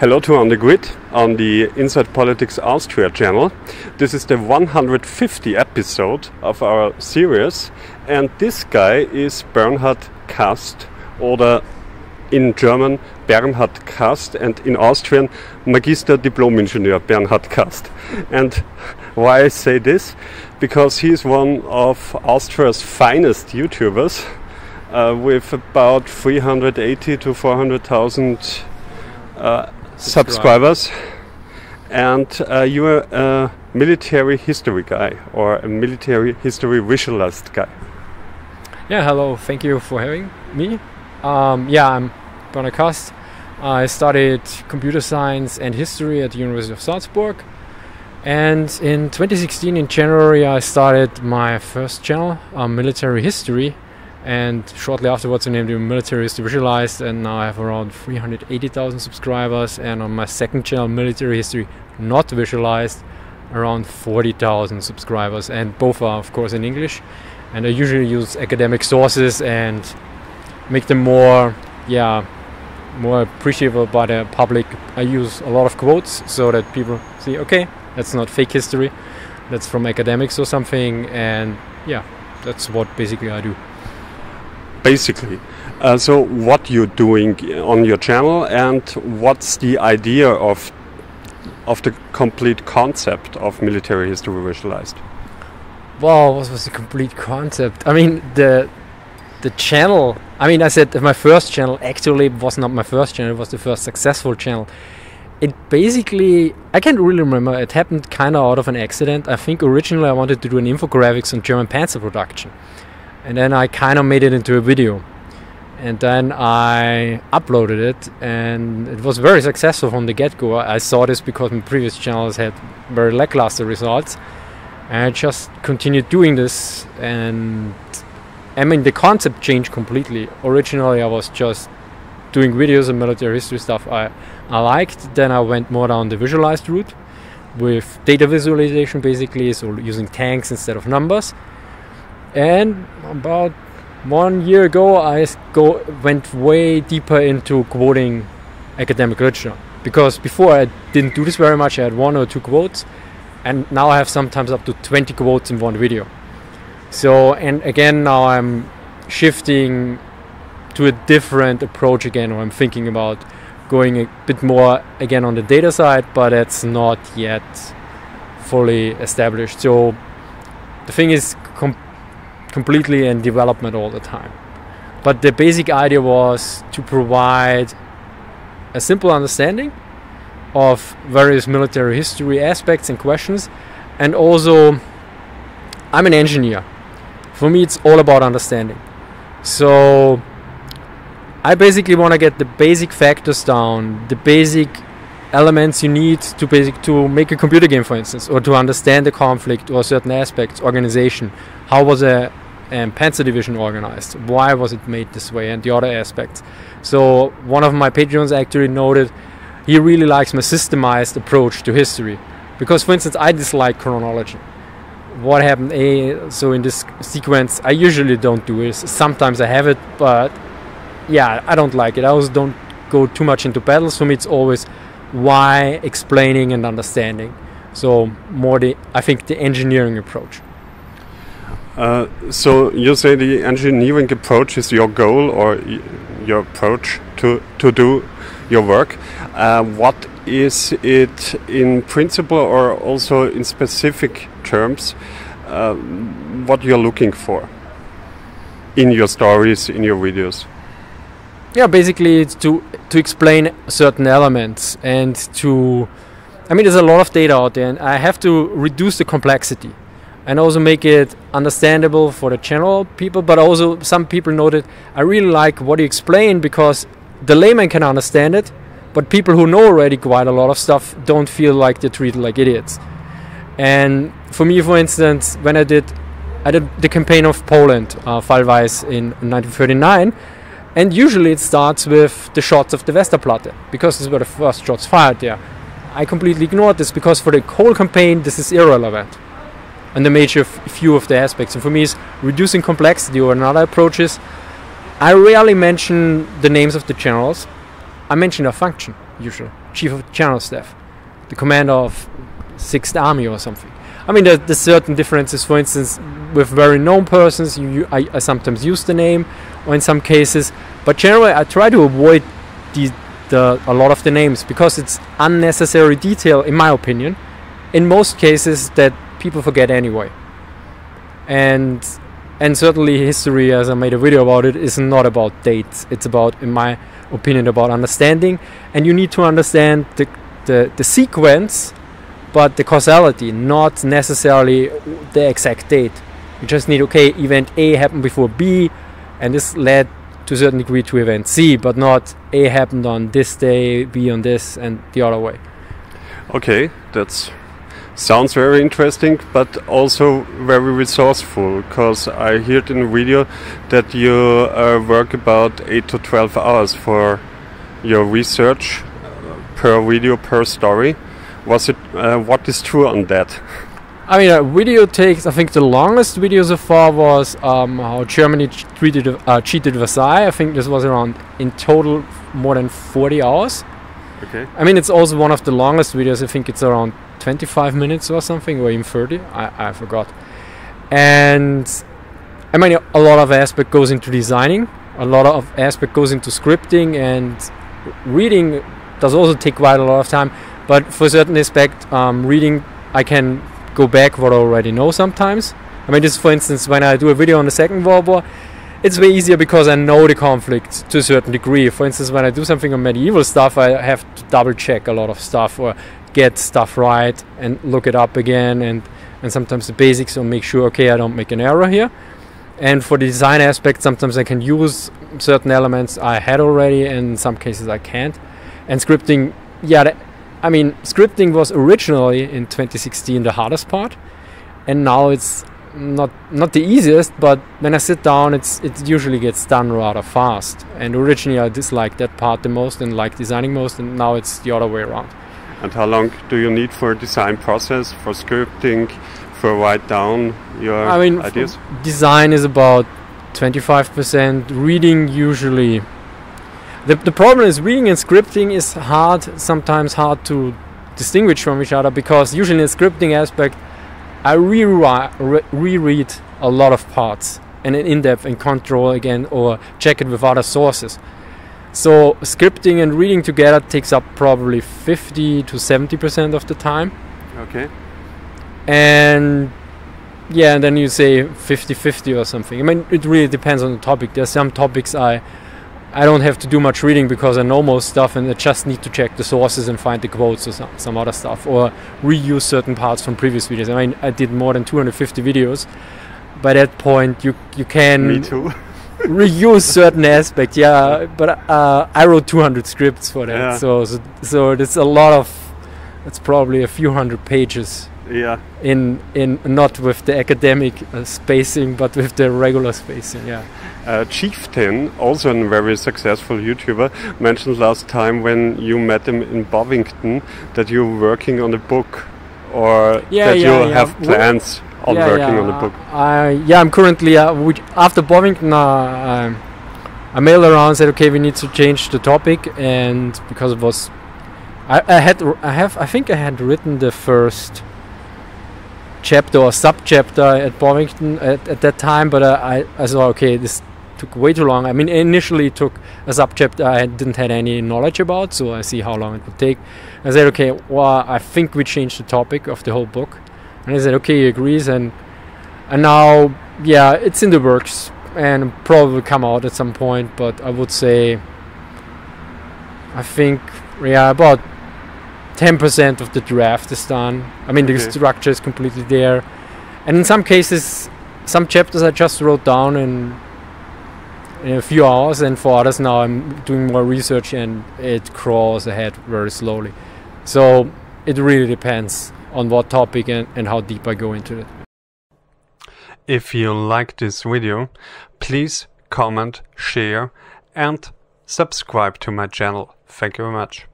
Hello to On the Grid on the Inside Politics Austria channel. This is the 150 episode of our series, and this guy is Bernhard Kast, or in German Bernhard Kast, and in Austrian Magister Diplom-Ingenieur Bernhard Kast. And why I say this? Because he is one of Austria's finest YouTubers, uh, with about 380 to 400,000 uh, subscribers, and uh, you are a military history guy or a military history visualized guy. Yeah, hello. Thank you for having me. Um, yeah, I'm Bernhard Kast. I studied computer science and history at the University of Salzburg. And in 2016, in January, I started my first channel, um, Military History, and shortly afterwards I named the Military History Visualized and now I have around 380,000 subscribers. And on my second channel Military History Not Visualized around 40,000 subscribers. And both are of course in English. And I usually use academic sources and make them more yeah more appreciable by the public. I use a lot of quotes so that people see okay that's not fake history. That's from academics or something. And yeah that's what basically I do basically. Uh, so, what you're doing on your channel, and what's the idea of of the complete concept of military history visualized? Well, what was the complete concept? I mean, the the channel. I mean, I said my first channel actually was not my first channel; it was the first successful channel. It basically, I can't really remember. It happened kind of out of an accident. I think originally I wanted to do an infographics on German panzer production and then I kind of made it into a video and then I uploaded it and it was very successful from the get-go. I saw this because my previous channels had very lackluster results and I just continued doing this and I mean the concept changed completely. Originally I was just doing videos and military history stuff I, I liked. Then I went more down the visualized route with data visualization basically, so using tanks instead of numbers and about one year ago I go went way deeper into quoting academic literature. Because before I didn't do this very much. I had one or two quotes. And now I have sometimes up to 20 quotes in one video. So and again now I'm shifting to a different approach again. Or I'm thinking about going a bit more again on the data side but it's not yet fully established. So the thing is completely in development all the time. But the basic idea was to provide a simple understanding of various military history aspects and questions. And also, I'm an engineer. For me, it's all about understanding. So, I basically want to get the basic factors down, the basic elements you need to basic to make a computer game, for instance, or to understand the conflict or certain aspects, organization. How was a um, Panzer Division organized? Why was it made this way? And the other aspects. So one of my patrons actually noted he really likes my systemized approach to history, because for instance I dislike chronology. What happened? A so in this sequence I usually don't do it. Sometimes I have it, but yeah, I don't like it. I also don't go too much into battles. For me, it's always why explaining and understanding. So more the I think the engineering approach. Uh, so you say the engineering approach is your goal or your approach to to do your work. Uh, what is it in principle or also in specific terms? Uh, what you're looking for in your stories, in your videos? Yeah, basically it's to to explain certain elements and to. I mean, there's a lot of data out there, and I have to reduce the complexity and also make it understandable for the general people. But also, some people noted I really like what you explain because the layman can understand it, but people who know already quite a lot of stuff don't feel like they're treated like idiots. And for me, for instance, when I did I did the campaign of Poland, uh, Fall Weiss, in 1939, and usually it starts with the shots of the Westerplatte because these were the first shots fired there. I completely ignored this because for the whole campaign this is irrelevant and the major few of the aspects. And for me, is reducing complexity or another approach is I rarely mention the names of the generals. I mention a function. usually, chief of general staff, the commander of Sixth Army or something. I mean, there, there's certain differences. For instance, with very known persons, you, you I, I, sometimes use the name, or in some cases. But generally, I try to avoid the, the a lot of the names because it's unnecessary detail, in my opinion. In most cases, that people forget anyway. And and certainly history, as I made a video about it, is not about dates. It's about, in my opinion, about understanding. And you need to understand the the, the sequence but the causality, not necessarily the exact date. You just need, okay, event A happened before B, and this led to a certain degree to event C, but not A happened on this day, B on this, and the other way. Okay, that sounds very interesting, but also very resourceful, because I heard in the video that you uh, work about 8 to 12 hours for your research uh, per video, per story was it uh, what is true on that? I mean, a video takes. I think the longest video so far was um, how Germany treated uh, cheated Versailles. I think this was around in total more than 40 hours. Okay. I mean, it's also one of the longest videos. I think it's around 25 minutes or something, or even 30. I, I forgot. And I mean, a lot of aspect goes into designing. A lot of aspect goes into scripting and reading does also take quite a lot of time. But for certain aspect, um, reading, I can go back what I already know sometimes. I mean, just for instance, when I do a video on the Second World War, it's way easier because I know the conflict to a certain degree. For instance, when I do something on medieval stuff, I have to double check a lot of stuff or get stuff right and look it up again and, and sometimes the basics or make sure, okay, I don't make an error here. And for the design aspect, sometimes I can use certain elements I had already, and in some cases I can't. And scripting, yeah, I mean, scripting was originally in 2016 the hardest part, and now it's not not the easiest. But when I sit down, it's it usually gets done rather fast. And originally I disliked that part the most and like designing most, and now it's the other way around. And how long do you need for a design process for scripting, for write down your I mean, ideas? Design is about 25%. Reading usually the, the problem is reading and scripting is hard, sometimes hard to distinguish from each other because usually in the scripting aspect, I reread, reread a lot of parts and in depth and control again or check it with other sources. So scripting and reading together takes up probably 50 to 70% of the time. Okay. And yeah, and then you say 50-50 or something. I mean, it really depends on the topic. There's some topics I I don't have to do much reading because I know most stuff and I just need to check the sources and find the quotes or some, some other stuff or reuse certain parts from previous videos. I mean, I did more than 250 videos. By that point, you you can reuse certain aspects. Yeah, but uh, I wrote 200 scripts for that, yeah. so, so so it's a lot of. It's probably a few hundred pages yeah. In in not with the academic uh, spacing but with the regular spacing yeah. Uh, chieftain also a very successful youtuber mentioned last time when you met him in bovington that you're working on a book or yeah, that yeah, you yeah. have plans on working on the book. Uh, yeah i'm currently uh, after bovington uh, I mailed around said okay we need to change the topic and because it was I, I had I have I think I had written the first chapter or sub-chapter at Bovington at, at that time, but uh, I, I saw okay, this took way too long. I mean, initially it took a sub-chapter I didn't have any knowledge about, so I see how long it would take. I said, okay, well, I think we changed the topic of the whole book, and I said, okay, he agrees, and and now, yeah, it's in the works and probably come out at some point. But I would say, I think, yeah, about 10% of the draft is done. I mean, okay. the structure is completely there. And in some cases, some chapters I just wrote down in, in a few hours, and for others now I'm doing more research and it crawls ahead very slowly. So it really depends on what topic and, and how deep I go into it. If you like this video, please comment, share, and subscribe to my channel. Thank you very much.